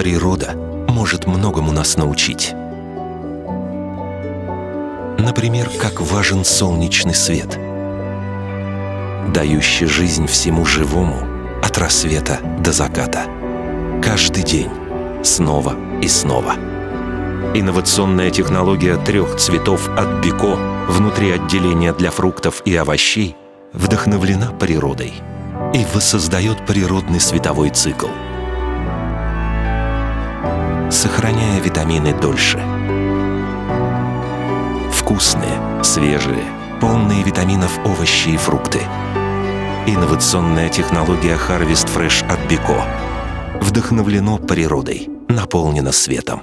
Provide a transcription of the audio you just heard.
Природа может многому нас научить. Например, как важен солнечный свет, дающий жизнь всему живому от рассвета до заката. Каждый день, снова и снова. Инновационная технология трех цветов от Бико внутри отделения для фруктов и овощей вдохновлена природой и воссоздает природный световой цикл – сохраняя витамины дольше. Вкусные, свежие, полные витаминов овощи и фрукты. Инновационная технология Harvest Fresh от Бико. Вдохновлено природой, наполнено светом.